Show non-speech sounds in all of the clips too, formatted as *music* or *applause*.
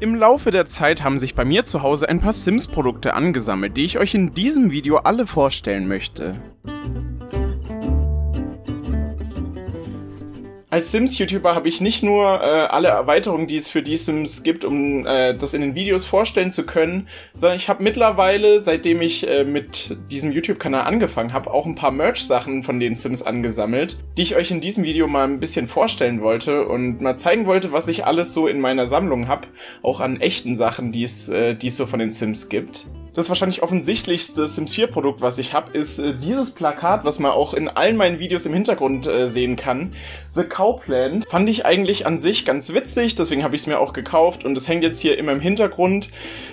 Im Laufe der Zeit haben sich bei mir zu Hause ein paar Sims-Produkte angesammelt, die ich euch in diesem Video alle vorstellen möchte. Als Sims-YouTuber habe ich nicht nur äh, alle Erweiterungen, die es für die Sims gibt, um äh, das in den Videos vorstellen zu können, sondern ich habe mittlerweile, seitdem ich äh, mit diesem YouTube-Kanal angefangen habe, auch ein paar Merch-Sachen von den Sims angesammelt, die ich euch in diesem Video mal ein bisschen vorstellen wollte und mal zeigen wollte, was ich alles so in meiner Sammlung habe, auch an echten Sachen, die es, äh, die es so von den Sims gibt. Das wahrscheinlich offensichtlichste Sims 4 Produkt, was ich habe, ist äh, dieses Plakat, was man auch in allen meinen Videos im Hintergrund äh, sehen kann. The Cowplant. Fand ich eigentlich an sich ganz witzig, deswegen habe ich es mir auch gekauft und es hängt jetzt hier immer im Hintergrund.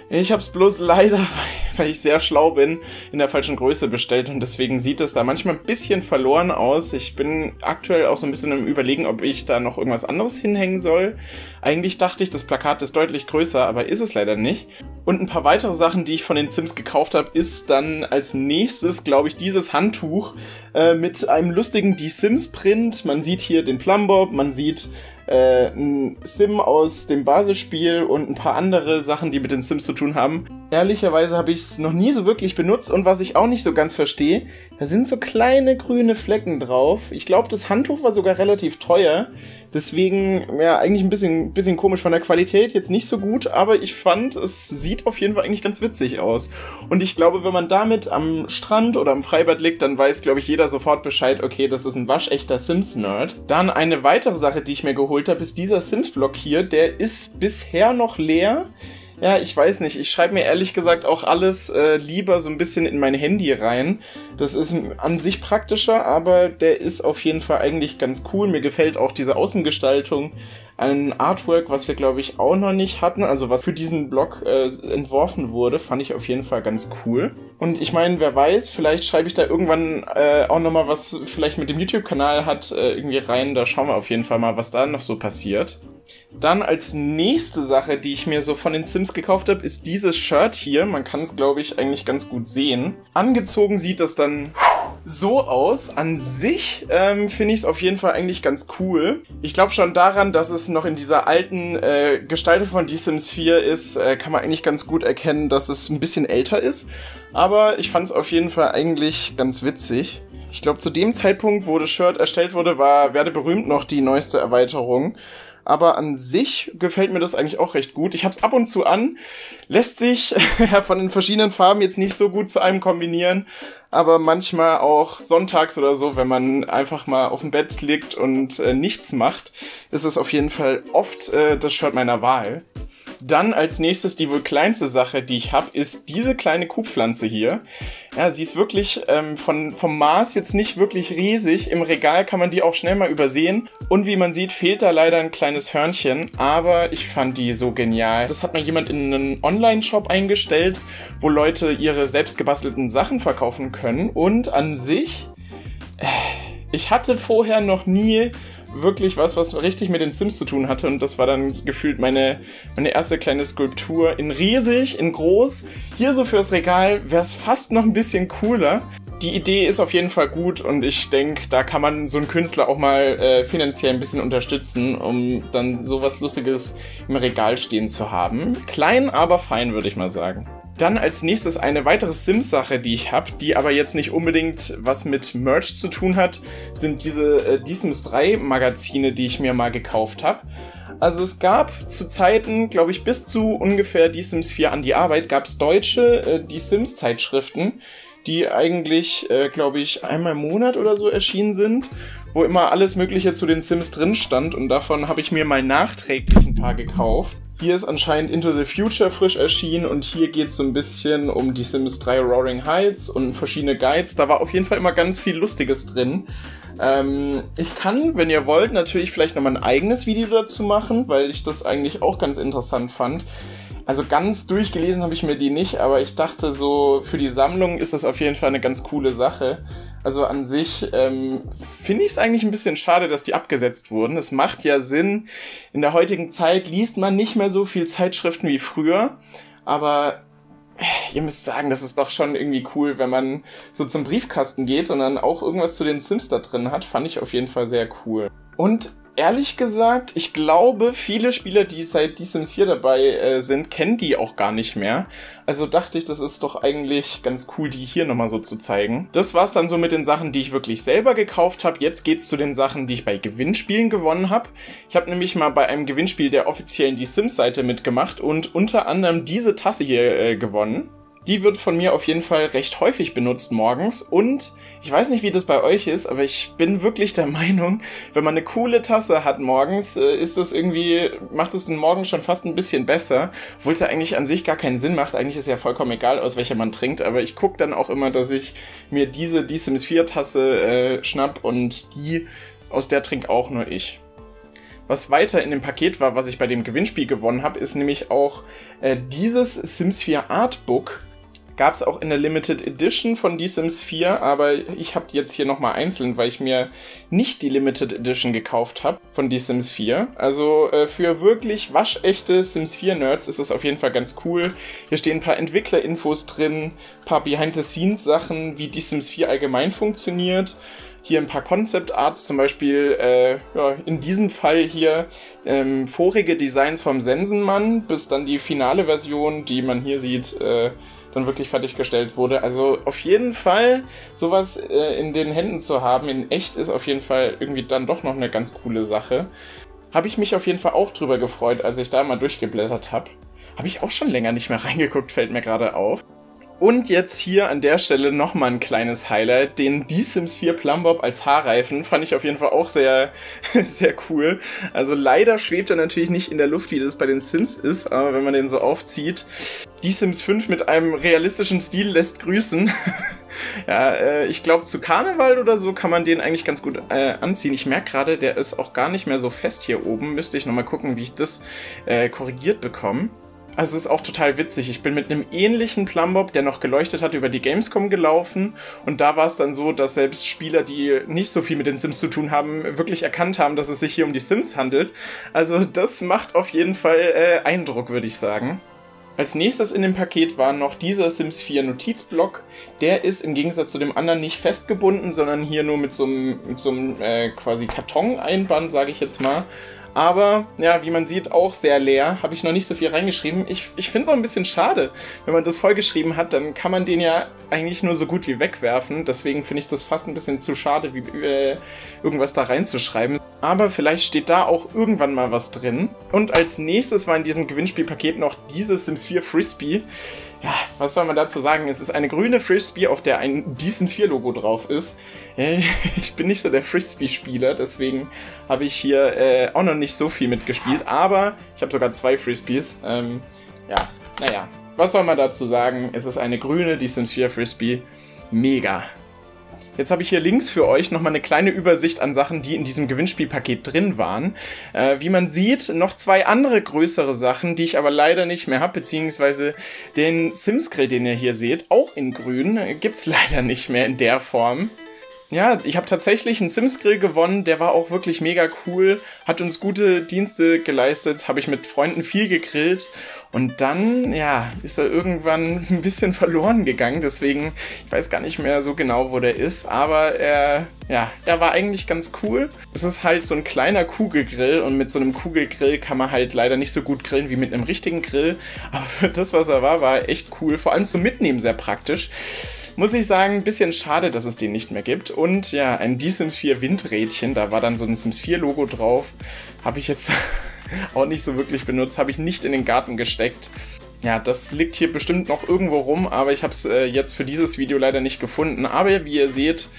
Ich habe es bloß leider, *laughs* weil ich sehr schlau bin, in der falschen Größe bestellt und deswegen sieht es da manchmal ein bisschen verloren aus. Ich bin aktuell auch so ein bisschen im Überlegen, ob ich da noch irgendwas anderes hinhängen soll. Eigentlich dachte ich, das Plakat ist deutlich größer, aber ist es leider nicht. Und ein paar weitere Sachen, die ich von den Sims gekauft habe, ist dann als nächstes, glaube ich, dieses Handtuch äh, mit einem lustigen Die Sims Print. Man sieht hier den Plumbob, man sieht äh, ein Sim aus dem Basisspiel und ein paar andere Sachen, die mit den Sims zu tun haben. Ehrlicherweise habe ich es noch nie so wirklich benutzt und was ich auch nicht so ganz verstehe, da sind so kleine grüne Flecken drauf. Ich glaube, das Handtuch war sogar relativ teuer. Deswegen, ja, eigentlich ein bisschen, bisschen komisch von der Qualität, jetzt nicht so gut, aber ich fand, es sieht auf jeden Fall eigentlich ganz witzig aus. Und ich glaube, wenn man damit am Strand oder am Freibad liegt, dann weiß, glaube ich, jeder sofort Bescheid, okay, das ist ein waschechter Sims-Nerd. Dann eine weitere Sache, die ich mir geholt habe, ist dieser Sims-Block hier. Der ist bisher noch leer. Ja, ich weiß nicht. Ich schreibe mir ehrlich gesagt auch alles äh, lieber so ein bisschen in mein Handy rein. Das ist an sich praktischer, aber der ist auf jeden Fall eigentlich ganz cool. Mir gefällt auch diese Außengestaltung. Ein Artwork, was wir glaube ich auch noch nicht hatten, also was für diesen Blog äh, entworfen wurde, fand ich auf jeden Fall ganz cool. Und ich meine, wer weiß, vielleicht schreibe ich da irgendwann äh, auch nochmal was vielleicht mit dem YouTube-Kanal hat äh, irgendwie rein. Da schauen wir auf jeden Fall mal, was da noch so passiert. Dann als nächste Sache, die ich mir so von den Sims gekauft habe, ist dieses Shirt hier. Man kann es, glaube ich, eigentlich ganz gut sehen. Angezogen sieht das dann so aus. An sich ähm, finde ich es auf jeden Fall eigentlich ganz cool. Ich glaube schon daran, dass es noch in dieser alten äh, Gestaltung von The Sims 4 ist, äh, kann man eigentlich ganz gut erkennen, dass es ein bisschen älter ist. Aber ich fand es auf jeden Fall eigentlich ganz witzig. Ich glaube, zu dem Zeitpunkt, wo das Shirt erstellt wurde, war Werde berühmt noch die neueste Erweiterung aber an sich gefällt mir das eigentlich auch recht gut. Ich habe es ab und zu an, lässt sich *laughs* von den verschiedenen Farben jetzt nicht so gut zu einem kombinieren, aber manchmal auch sonntags oder so, wenn man einfach mal auf dem Bett liegt und äh, nichts macht, ist es auf jeden Fall oft äh, das Shirt meiner Wahl. Dann als nächstes die wohl kleinste Sache, die ich habe, ist diese kleine Kuhpflanze hier. Ja, sie ist wirklich ähm, von, vom Maß jetzt nicht wirklich riesig. Im Regal kann man die auch schnell mal übersehen. Und wie man sieht, fehlt da leider ein kleines Hörnchen. Aber ich fand die so genial. Das hat mal jemand in einen Online-Shop eingestellt, wo Leute ihre selbst gebastelten Sachen verkaufen können. Und an sich, äh, ich hatte vorher noch nie wirklich was, was richtig mit den Sims zu tun hatte. Und das war dann gefühlt meine, meine erste kleine Skulptur. In riesig, in groß. Hier so fürs Regal wäre es fast noch ein bisschen cooler. Die Idee ist auf jeden Fall gut und ich denke, da kann man so einen Künstler auch mal äh, finanziell ein bisschen unterstützen, um dann sowas Lustiges im Regal stehen zu haben. Klein, aber fein, würde ich mal sagen. Dann als nächstes eine weitere Sims-Sache, die ich habe, die aber jetzt nicht unbedingt was mit Merch zu tun hat, sind diese äh, Die Sims 3 Magazine, die ich mir mal gekauft habe. Also es gab zu Zeiten, glaube ich, bis zu ungefähr Die Sims 4 an die Arbeit, gab es deutsche äh, Die Sims Zeitschriften, die eigentlich, äh, glaube ich, einmal im Monat oder so erschienen sind, wo immer alles Mögliche zu den Sims drin stand und davon habe ich mir mal nachträglich ein paar gekauft. Hier ist anscheinend Into the Future frisch erschienen und hier geht es so ein bisschen um die Sims 3 Roaring Heights und verschiedene Guides. Da war auf jeden Fall immer ganz viel Lustiges drin. Ähm, ich kann, wenn ihr wollt, natürlich vielleicht nochmal ein eigenes Video dazu machen, weil ich das eigentlich auch ganz interessant fand. Also ganz durchgelesen habe ich mir die nicht, aber ich dachte so, für die Sammlung ist das auf jeden Fall eine ganz coole Sache. Also an sich ähm, finde ich es eigentlich ein bisschen schade, dass die abgesetzt wurden. Es macht ja Sinn. In der heutigen Zeit liest man nicht mehr so viel Zeitschriften wie früher, aber äh, ihr müsst sagen, das ist doch schon irgendwie cool, wenn man so zum Briefkasten geht und dann auch irgendwas zu den Sims da drin hat. Fand ich auf jeden Fall sehr cool. Und ehrlich gesagt, ich glaube, viele Spieler, die seit The Sims 4 dabei äh, sind, kennen die auch gar nicht mehr. Also dachte ich, das ist doch eigentlich ganz cool, die hier nochmal so zu zeigen. Das war's dann so mit den Sachen, die ich wirklich selber gekauft habe. Jetzt geht's zu den Sachen, die ich bei Gewinnspielen gewonnen habe. Ich habe nämlich mal bei einem Gewinnspiel der offiziellen Die Sims-Seite mitgemacht und unter anderem diese Tasse hier äh, gewonnen. Die wird von mir auf jeden Fall recht häufig benutzt morgens und ich weiß nicht, wie das bei euch ist, aber ich bin wirklich der *laughs* Meinung, wenn man eine coole Tasse hat morgens, äh, ist das irgendwie, macht es den Morgen schon fast ein bisschen besser, obwohl es ja eigentlich an sich gar keinen Sinn macht. Eigentlich ist ja vollkommen egal, aus welcher man trinkt, aber ich gucke dann auch immer, dass ich mir diese Die Sims 4 Tasse äh, schnapp und die, aus der trinkt auch nur ich. Was weiter in dem Paket war, was ich bei dem Gewinnspiel gewonnen habe, ist nämlich auch äh, dieses Sims 4 Artbook Gab es auch in der Limited Edition von The Sims 4, aber ich habe jetzt hier nochmal einzeln, weil ich mir nicht die Limited Edition gekauft habe von The Sims 4. Also äh, für wirklich waschechte Sims 4 Nerds ist es auf jeden Fall ganz cool. Hier stehen ein paar Entwicklerinfos drin, ein paar Behind-the-Scenes-Sachen, wie The Sims 4 allgemein funktioniert hier ein paar Concept Arts, zum Beispiel äh, ja, in diesem Fall hier ähm, vorige Designs vom Sensenmann, bis dann die finale Version, die man hier sieht, äh, dann wirklich fertiggestellt wurde. Also auf jeden Fall sowas äh, in den Händen zu haben, in echt, ist auf jeden Fall irgendwie dann doch noch eine ganz coole Sache. Habe ich mich auf jeden Fall auch drüber gefreut, als ich da mal durchgeblättert habe. Habe ich auch schon länger nicht mehr *laughs* reingeguckt, fällt mir gerade auf. Und jetzt hier an der Stelle nochmal ein kleines Highlight. Den D-Sims 4 Plumbob als Haarreifen fand ich auf jeden Fall auch sehr, *laughs* sehr cool. Also leider schwebt er natürlich nicht in der Luft, wie das bei den Sims ist, aber wenn man den so aufzieht, D-Sims 5 mit einem realistischen Stil lässt grüßen. *laughs* ja, äh, ich glaube zu Karneval oder so kann man den eigentlich ganz gut äh, anziehen. Ich merke gerade, der ist auch gar nicht mehr so fest hier oben. Müsste ich nochmal gucken, wie ich das äh, korrigiert bekomme. Also es ist auch total witzig. Ich bin mit einem ähnlichen Plumbob, der noch geleuchtet hat, über die Gamescom gelaufen. Und da war es dann so, dass selbst Spieler, die nicht so viel mit den Sims zu tun haben, wirklich erkannt haben, dass es sich hier um die Sims handelt. Also das macht auf jeden Fall äh, Eindruck, würde ich sagen. Als nächstes in dem Paket war noch dieser Sims 4 Notizblock. Der ist im Gegensatz zu dem anderen nicht festgebunden, sondern hier nur mit so einem, mit so einem äh, quasi Karton-Einband, sage ich jetzt mal. Aber ja, wie man sieht, auch sehr leer. Habe ich noch nicht so viel reingeschrieben. Ich, ich finde es auch ein bisschen schade. Wenn man das vollgeschrieben hat, dann kann man den ja eigentlich nur so gut wie wegwerfen. Deswegen finde ich das fast ein bisschen zu schade, wie, äh, irgendwas da reinzuschreiben. Aber vielleicht steht da auch irgendwann mal was drin. Und als nächstes war in diesem Gewinnspielpaket noch dieses Sims 4 Frisbee ja, was soll man dazu sagen? Es ist eine grüne Frisbee, auf der ein Decent 4 Logo drauf ist. *laughs* Ich bin nicht so der Frisbee-Spieler, deswegen habe ich hier äh, auch noch nicht so viel mitgespielt. Aber ich habe sogar zwei Frisbees. Ähm, ja, naja, was soll man dazu sagen? Es ist eine grüne Decent 4 Frisbee. Mega. Jetzt habe ich hier links für euch nochmal eine kleine Übersicht an Sachen, die in diesem Gewinnspielpaket drin waren. Äh, wie man sieht, noch zwei andere größere Sachen, die ich aber leider nicht mehr habe, beziehungsweise den Sims-Grill, den ihr hier seht, auch in grün, gibt es *laughs* leider nicht mehr in der Form. Ja, ich habe tatsächlich einen Sims-Grill gewonnen, der war auch wirklich mega cool, hat uns gute Dienste geleistet, habe ich mit Freunden viel gegrillt und dann, ja, ist er irgendwann *laughs* ein bisschen verloren gegangen, deswegen, ich weiß gar nicht mehr so genau, wo der ist, aber er, ja, er war eigentlich ganz cool. Es ist halt so ein kleiner Kugelgrill und mit so einem Kugelgrill kann man halt leider nicht so gut grillen wie mit einem richtigen Grill, aber für das, was er war, war er echt cool, vor allem zum Mitnehmen sehr praktisch muss ich sagen, ein bisschen schade, dass es den nicht mehr gibt. Und ja, ein D-Sims 4 Windrädchen, da war dann so ein Sims 4 Logo drauf. Habe ich jetzt *laughs* auch nicht so wirklich benutzt, habe ich nicht in den Garten gesteckt. Ja, das liegt hier bestimmt noch irgendwo rum, aber ich habe es äh, jetzt für dieses Video leider nicht gefunden. Aber wie ihr seht,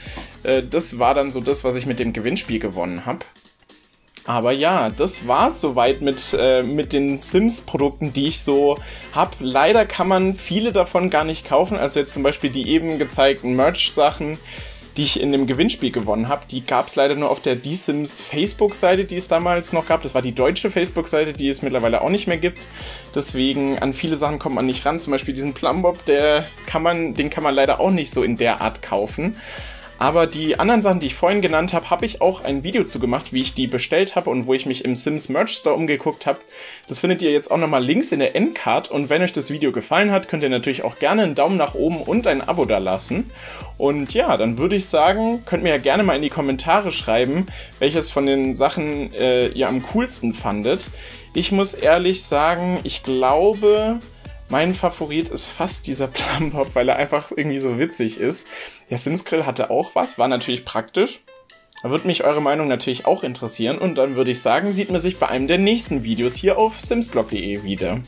äh, das war dann so das, was ich mit dem Gewinnspiel gewonnen habe. Aber ja, das war's soweit mit, äh, mit den Sims-Produkten, die ich so hab. Leider kann man viele davon gar nicht kaufen. Also jetzt zum Beispiel die eben gezeigten Merch-Sachen, die ich in dem Gewinnspiel gewonnen habe. Die gab es leider nur auf der D-Sims Facebook-Seite, die es damals noch gab. Das war die deutsche Facebook-Seite, die es mittlerweile auch nicht mehr gibt. Deswegen an viele Sachen kommt man nicht ran. Zum Beispiel diesen Plumbob, der kann man, den kann man leider auch nicht so in der Art kaufen. Aber die anderen Sachen, die ich vorhin genannt habe, habe ich auch ein Video zu gemacht, wie ich die bestellt habe und wo ich mich im Sims Merch Store umgeguckt habe. Das findet ihr jetzt auch nochmal links in der Endcard. Und wenn euch das Video gefallen hat, könnt ihr natürlich auch gerne einen Daumen nach oben und ein Abo da lassen. Und ja, dann würde ich sagen, könnt mir ja gerne mal in die Kommentare schreiben, welches von den Sachen äh, ihr am coolsten fandet. Ich muss ehrlich sagen, ich glaube, mein Favorit ist fast dieser *laughs* Plumbob, weil er einfach irgendwie so witzig ist. Der Sims Grill hatte auch was, war natürlich praktisch. Da würde mich eure Meinung natürlich auch interessieren und dann würde ich sagen, sieht man sich bei einem der nächsten Videos hier auf simsblog.de wieder.